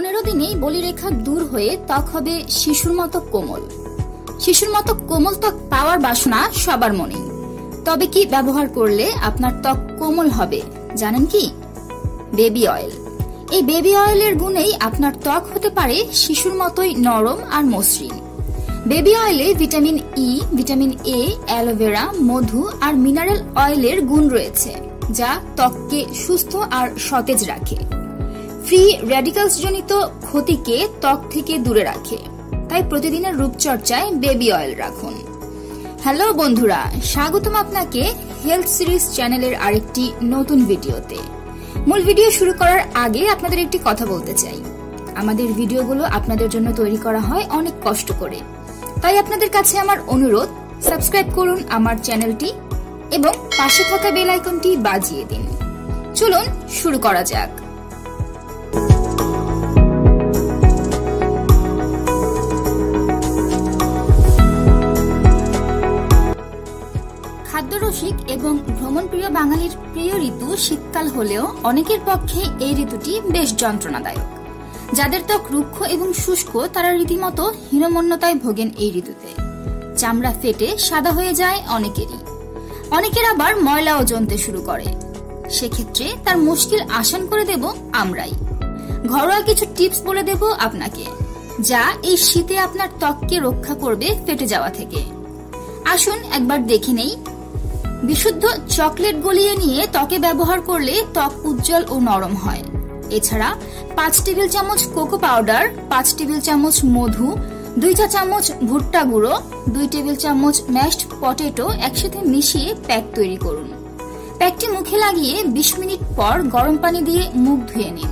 পনেরো দিনেই বলিরেখা দূর হয়ে ত্বক হবে শিশুর মতো কোমল। শিশুর মতো কোমল ত্বক পাওয়ার বাসনা সবার মনেই তবে কি ব্যবহার করলে আপনার ত্বক কোমল হবে, জানেন কি? Baby oil. এই বেবি অয়েলের গুণেই আপনার ত্বক হতে পারে শিশুর মতোই নরম আর মসৃণ। Baby অয়েলে vitamin E vitamin A aloe vera, মধু আর মিনারেল অয়েলের গুণ রয়েছে, যা ত্বককে সুস্থ আর সতেজ রাখে। ফ্রি র্যাডিক্যালস জনিত ক্ষতিকে ত্বক থেকে দূরে রাখে। তাই প্রতিদিনের রূপচর্চায় বেবি অয়েল রাখুন। হ্যালো বন্ধুরা, স্বাগতম আপনাকে হেলথ সিরিজ চ্যানেলের আরেকটি নতুন ভিডিওতে। মূল ভিডিও শুরু করার আগে আপনাদের একটি কথা বলতে চাই। আমাদের ভিডিওগুলো আপনাদের জন্য তৈরি করা হয় অনেক কষ্ট করে। তাই আপনাদের কাছে আমার অনুরোধ, সাবস্ক্রাইব করুন আমার চ্যানেলটি এবং পাশে থাকা বেল আইকনটি বাজিয়ে দিন। চলুন শুরু করা যাক। খাদ্যরসিক এবং ভ্রমণপ্রিয় বাঙালির প্রিয় ঋতু শীতকাল হলেও অনেকের পক্ষে এই ঋতুটি বেশ যন্ত্রণাদায়ক। যাদের ত্বক রুক্ষ এবং শুষ্ক, তারা রীতিমতো হীনমন্যতায় ভোগেন এই ঋতুতে। চামড়া ফেটে সাদা হয়ে যায় অনেকেরই। অনেকের আবার ময়লাও জমতে শুরু করে। সেক্ষেত্রে তার মুশকিল আসান করে দেব আমরাই। ঘরোয়া কিছু টিপস বলে দেব আপনাকে, যা এই শীতে আপনার ত্বককে রক্ষা করবে ফেটে যাওয়া থেকে। আসুন একবার দেখে নেই বিশুদ্ধ চকলেট গলিয়ে নিয়ে ত্বকে ব্যবহার করলে ত্বক উজ্জ্বল ও নরম হয়। এছাড়া পাঁচ টেবিল চামচ কোকো পাউডার, পাঁচ টেবিল চামচ মধু, দুই চা চামচ ভুট্টা গুঁড়ো, দুই টেবিল চামচ ম্যাশড পটেটো একসাথে মিশিয়ে প্যাক তৈরি করুন। প্যাকটি মুখে লাগিয়ে ২০ মিনিট পর গরম পানি দিয়ে মুখ ধুয়ে নিন।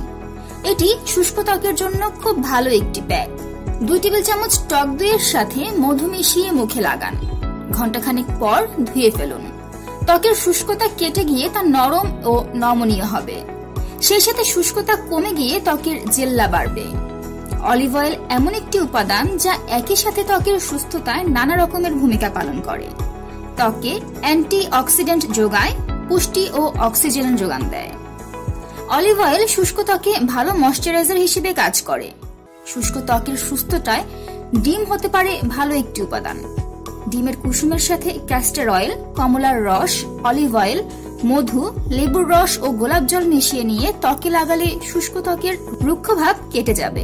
এটি শুষ্ক ত্বকের জন্য খুব ভালো একটি প্যাক। দুই টেবিল চামচ টক দইয়ের সাথে মধু মিশিয়ে মুখে লাগান। ঘন্টাখানেক পর ধুয়ে ফেলুন। ত্বকের শুষ্কতা কেটে গিয়ে তা নরম ও নমনীয় হবে। সেই সাথে শুষ্কতা কমে গিয়ে ত্বকের জেল্লা বাড়বে। অলিভ অয়েল এমন একটি উপাদান যা একই সাথে ত্বকের সুস্থতায় নানা রকমের ভূমিকা পালন করে। ত্বকে অ্যান্টি অক্সিডেন্ট যোগায়, পুষ্টি ও অক্সিজেন যোগান দেয়। অলিভ অয়েল শুষ্ক ত্বকে ভালো ময়শ্চারাইজার হিসেবে কাজ করে। শুষ্ক ত্বকের সুস্থতায় ডিম হতে পারে ভালো একটি উপাদান। ডিমের কুসুমের সাথে ক্যাস্টার অয়েল কমলার রস অলিভ অয়েল মধু, লেবুর রস ও গোলাপ জল মিশিয়ে নিয়ে ত্বকে লাগালে শুষ্ক ত্বকের রুক্ষভাব কেটে যাবে।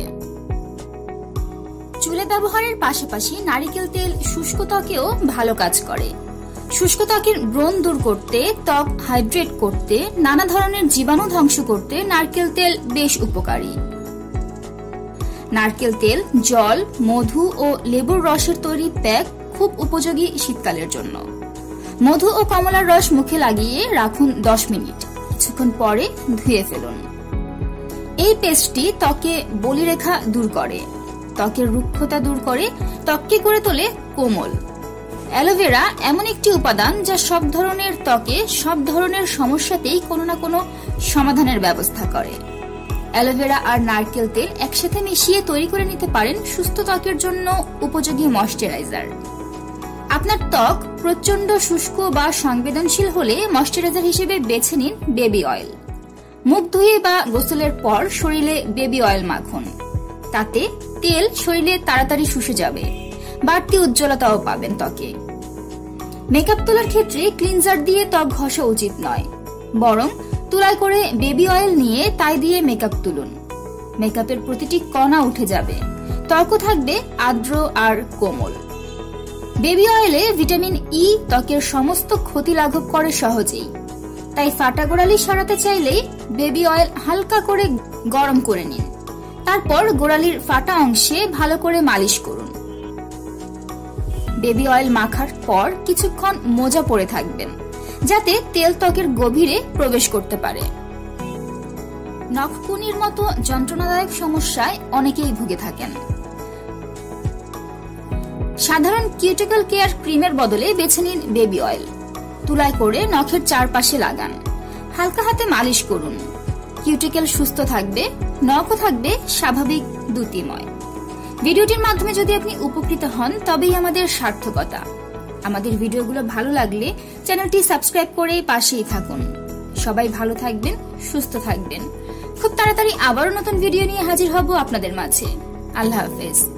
চুলে ব্যবহারের পাশাপাশি নারিকেল তেল শুষ্ক ত্বকেও ভালো কাজ করে। শুষ্ক ত্বকের ব্রণ দূর করতে, ত্বক হাইড্রেট করতে, নানা ধরনের জীবাণু ধ্বংস করতে নারকেল তেল বেশ উপকারী। নারকেল তেল, জল, মধু ও লেবুর রসের তৈরি প্যাক খুব উপযোগী শীতকালের জন্য। মধু ও কমলার রস মুখে লাগিয়ে রাখুন দশ মিনিট। কিছুক্ষণ পরে ধুয়ে ফেলুন। এই পেস্টটি ত্বকে বলিরেখা দূর করে। ত্বকের রুক্ষতা দূর করে। ত্বককে করে তোলে কোমল। অ্যালোভেরা এমন একটি উপাদান যা সব ধরনের ত্বকে সব ধরনের সমস্যাতেই কোনো না কোনো সমাধানের ব্যবস্থা করে। অ্যালোভেরা আর নারকেল তেল একসাথে মিশিয়ে তৈরি করে নিতে পারেন সুস্থ ত্বকের জন্য উপযোগী ময়শ্চারাইজার। আপনার ত্বক প্রচণ্ড শুষ্ক বা সংবেদনশীল হলে ময়শ্চারাইজার হিসেবে বেছে নিন বেবি অয়েল। মুখ ধুয়ে বা গোসলের পর শরীরে বেবি অয়েল মাখুন। তাতে তেল শরীরে তাড়াতাড়ি শুষে যাবে, বাড়তি উজ্জ্বলতাও পাবেন ত্বকে। মেকআপ তোলার ক্ষেত্রে ক্লিনজার দিয়ে ত্বক ঘষা উচিত নয়, বরং তুলায় করে বেবি অয়েল নিয়ে তাই দিয়ে মেকআপ তুলুন। মেকআপের প্রতিটি কণা উঠে যাবে ত্বক থাকবে আর্দ্র আর কোমল। বেবি অয়েলে ভিটামিন ই ত্বকের সমস্ত ক্ষতি লাঘব করে সহজেই। তাই ফাটা গোড়ালি সরাতে চাইলে বেবি অয়েল হালকা করে গরম করে নিন। তারপর গোড়ালির ফাটা অংশে ভালো করে মালিশ করুন। বেবি অয়েল মাখার পর কিছুক্ষণ মোজা পরে থাকবেন, যাতে তেল ত্বকের গভীরে প্রবেশ করতে পারে। নখকুনির মতো যন্ত্রণাদায়ক সমস্যায় অনেকেই ভুগে থাকেন। সাধারণ কিউটিকল কেয়ার ক্রিমের বদলে বেছে নিন বেবি অয়েল তুলায় করে নখের চারপাশে লাগান। হালকা হাতে মালিশ করুন। কিউটিকেল সুস্থ থাকবে, নখও থাকবে স্বাভাবিক দ্যুতিময় ভিডিওটির মাধ্যমে যদি আপনি উপকৃত হন, তবেই আমাদের সার্থকতা। আমাদের ভিডিওগুলো ভালো লাগলে চ্যানেলটি সাবস্ক্রাইব করে পাশেই থাকুন। সবাই ভালো থাকবেন, সুস্থ থাকবেন। খুব তাড়াতাড়ি আবারও নতুন ভিডিও নিয়ে হাজির হব আপনাদের মাঝে। আল্লাহ হাফেজ।